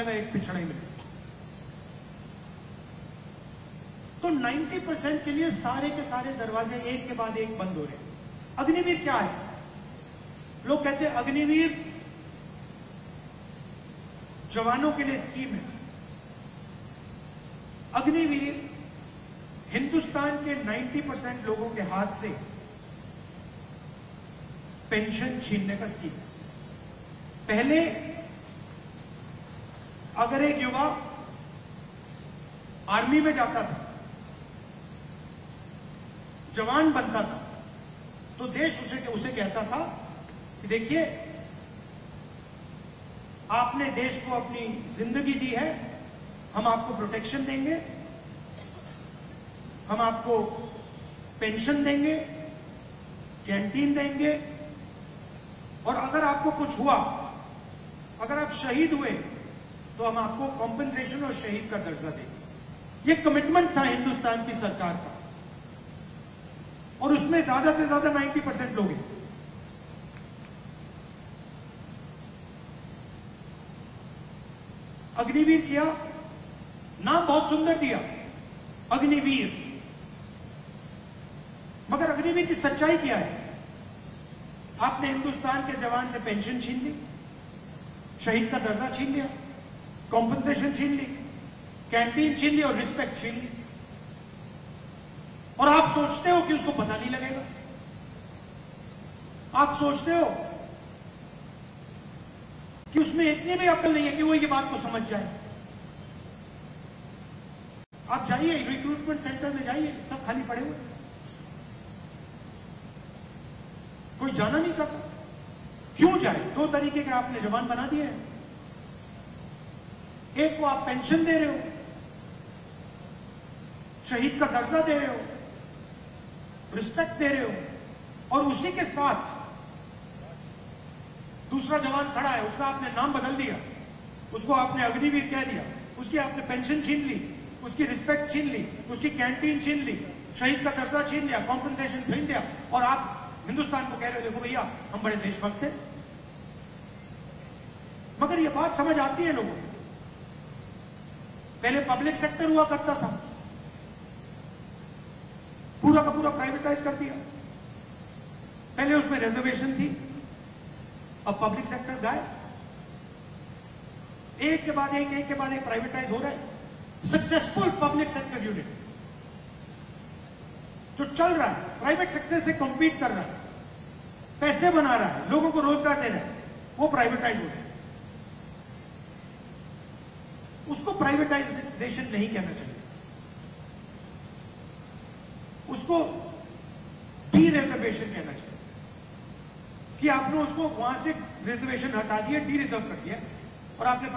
मिलेगा एक पिछड़ा ही मिलेगा तो 90 परसेंट के लिए सारे के सारे दरवाजे एक के बाद एक बंद हो रहे हैं। अग्निवीर क्या है? लोग कहते हैं अग्निवीर जवानों के लिए स्कीम है। अग्निवीर हिंदुस्तान के 90 परसेंट लोगों के हाथ से पेंशन छीनने का स्कीम है। पहले अगर एक युवा आर्मी में जाता था, जवान बनता था तो देश उसे उसे कहता था कि देखिए, आपने देश को अपनी ज़िंदगी दी है, हम आपको प्रोटेक्शन देंगे, हम आपको पेंशन देंगे कैंटीन देंगे, और अगर आपको कुछ हुआ, अगर आप शहीद हुए तो हम आपको कॉम्पेंसेशन और शहीद का दर्जा देंगे। ये कमिटमेंट था हिंदुस्तान की सरकार का। और उसमें ज़्यादा से ज़्यादा 90 परसेंट लोग हैं। अग्निवीर किया, नाम बहुत सुंदर दिया, अग्निवीर। मगर अग्निवीर की सच्चाई क्या है? आपने हिंदुस्तान के जवान से पेंशन छीन ली, शहीद का दर्जा छीन लिया। कॉम्पनसेशन छीन ली कैंटीन छीन ली और रिस्पेक्ट छीन ली। और आप सोचते हो कि उसको पता नहीं लगेगा। आप सोचते हो कि उसमें इतनी भी अकल नहीं है कि वो ये बात को समझ जाए। आप जाइए रिक्रूटमेंट सेंटर में जाइए, सब खाली पड़े हुए। कोई जाना नहीं चाहता। क्यों जाए? दो तरीके के आपने जवान बना दिए हैं। एक को आप पेंशन दे रहे हो, शहीद का दर्जा दे रहे हो रिस्पेक्ट दे रहे हो, और उसी के साथ दूसरा जवान खड़ा है, उसका आपने नाम बदल दिया, उसको आपने अग्निवीर कह दिया, उसकी आपने पेंशन छीन ली, उसकी रिस्पेक्ट छीन ली, उसकी कैंटीन छीन ली, शहीद का दर्जा छीन लिया कॉम्पनसेशन छीन लिया, और आप हिंदुस्तान को कह रहे हो, देखो भैया, हम बड़े देशभक्त हैं। मगर ये बात समझ आती है लोगों को। पहले पब्लिक सेक्टर हुआ करता था। पूरा का पूरा प्राइवेटाइज कर दिया। पहले उसमें रिजर्वेशन थी। अब पब्लिक सेक्टर गायब एक के बाद एक एक के बाद एक प्राइवेटाइज हो रहा है। सक्सेसफुल पब्लिक सेक्टर यूनिट जो चल रहा है प्राइवेट सेक्टर से कंपीट कर रहा है। पैसे बना रहा है, लोगों को रोज़गार दे रहा है, वो प्राइवेटाइज हो रहा है उसको प्राइवेटाइजेशन नहीं कहना चाहिए। उसको डी रिजर्वेशन कहना चाहिए। कि आपने उसको वहाँ से रिजर्वेशन हटा दिया डी रिज़र्व कर दिया, और आपने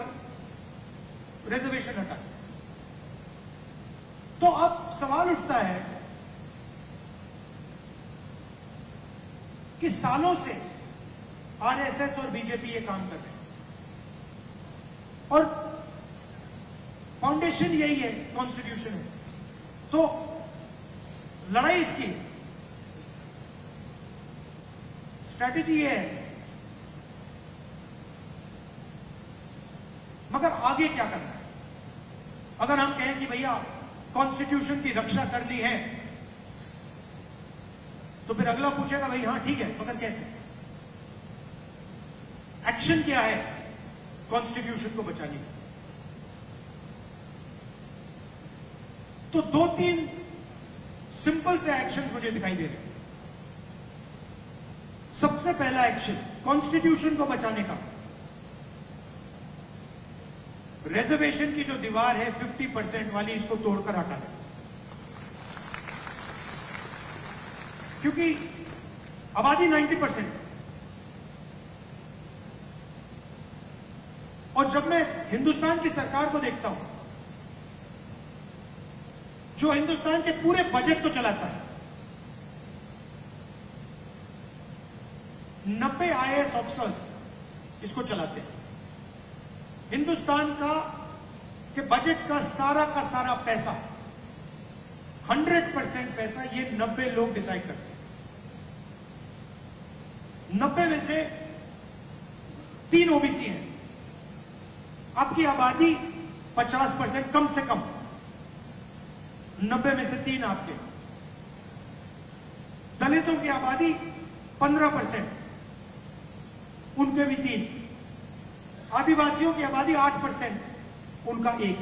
रिजर्वेशन हटा दिया। तो अब सवाल उठता है कि सालों से आरएसएस और बीजेपी ये काम कर रहे हैं। और फाउंडेशन यही है कॉन्स्टिट्यूशन है। तो लड़ाई इसकी स्ट्रैटेजी ये है, मगर आगे क्या करना है? अगर हम कहें कि भैया कॉन्स्टिट्यूशन की रक्षा करनी है तो फिर अगला पूछेगा, भाई हाँ, ठीक है, मगर कैसे? एक्शन क्या है? कॉन्स्टिट्यूशन को बचाने की तो दो तीन सिंपल से एक्शन मुझे दिखाई दे रहे हैं। सबसे पहला एक्शन कॉन्स्टिट्यूशन को बचाने का। रिजर्वेशन की जो दीवार है 50 परसेंट वाली, इसको तोड़कर हटा दें। क्योंकि आबादी 90 परसेंट और जब मैं हिंदुस्तान की सरकार को देखता हूँ जो हिंदुस्तान के पूरे बजट को चलाता है। नब्बे आईएएस ऑफिसर्स इसको चलाते हैं। हिंदुस्तान का, के बजट का सारा का सारा पैसा 100 परसेंट पैसा ये 90 लोग डिसाइड करते हैं। 90 में से तीन ओबीसी हैं। आपकी आबादी 50 परसेंट कम से कम। 90 में से तीन आपके। दलितों की आबादी 15 परसेंट, उनके भी तीन। आदिवासियों की आबादी 8 परसेंट, उनका एक।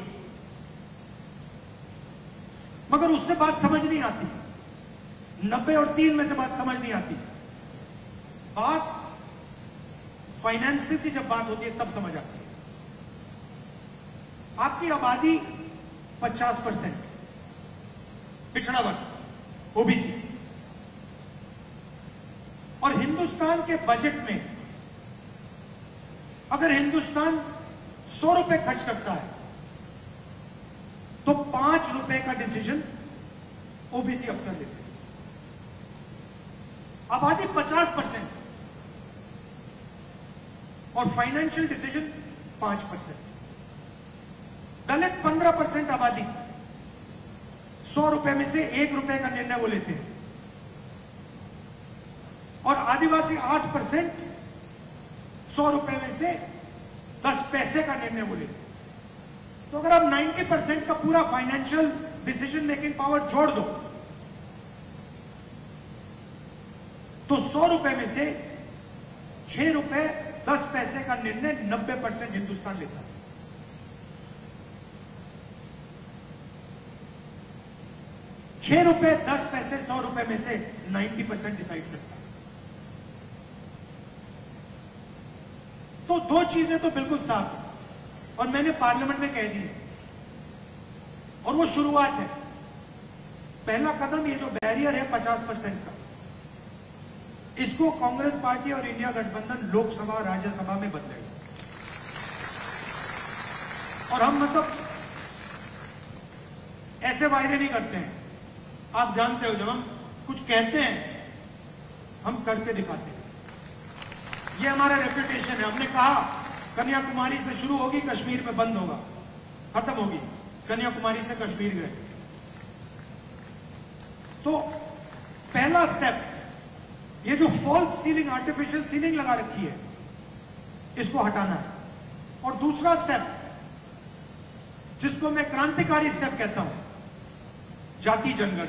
मगर उससे बात समझ नहीं आती। नब्बे और तीन में से बात समझ नहीं आती। बात फाइनेंस से जब बात होती है, तब समझ आती है। आपकी आबादी 50 परसेंट। पिछड़ा वर्ग ओबीसी। और हिंदुस्तान के बजट में, अगर हिंदुस्तान सौ रुपए खर्च करता है तो पाँच रुपए का डिसीज़न ओबीसी अफसर लेते हैं। आबादी 50 परसेंट और फाइनेंशियल डिसीज़न पाँच परसेंट। दलित पंद्रह परसेंट आबादी। सौ रुपए में से एक रुपए का निर्णय वो लेते हैं। और आदिवासी आठ परसेंट सौ रुपए में से दस पैसे का निर्णय वो लेते तो अगर आप 90 परसेंट का पूरा फाइनेंशियल डिसीज़न मेकिंग पावर जोड़ दो तो सौ रुपए में से छह रुपए दस पैसे का निर्णय नब्बे परसेंट हिंदुस्तान लेता है। छह रुपए, दस पैसे, सौ रुपए में से नाइन्टी परसेंट डिसाइड करता है। तो दो चीज़ें तो बिल्कुल साफ़ है। और मैंने पार्लियामेंट में कह दी है। और वो शुरुआत है। पहला कदम ये जो बैरियर है पचास परसेंट का, इसको कांग्रेस पार्टी और इंडिया गठबंधन लोकसभा राज्यसभा में बदलेगा। और हम मतलब ऐसे वायदे नहीं करते हैं। आप जानते हो जब हम कुछ कहते हैं, हम करके दिखाते हैं। ये हमारा रेपुटेशन है। हमने कहा, कन्याकुमारी से शुरू होगी, कश्मीर में बंद होगा। खत्म होगी। कन्याकुमारी से कश्मीर गए। तो पहला स्टेप ये जो फॉल्स सीलिंग आर्टिफिशियल सीलिंग लगा रखी है, इसको हटाना है। और दूसरा स्टेप जिसको मैं क्रांतिकारी स्टेप कहता हूँ, जाति जनगणना।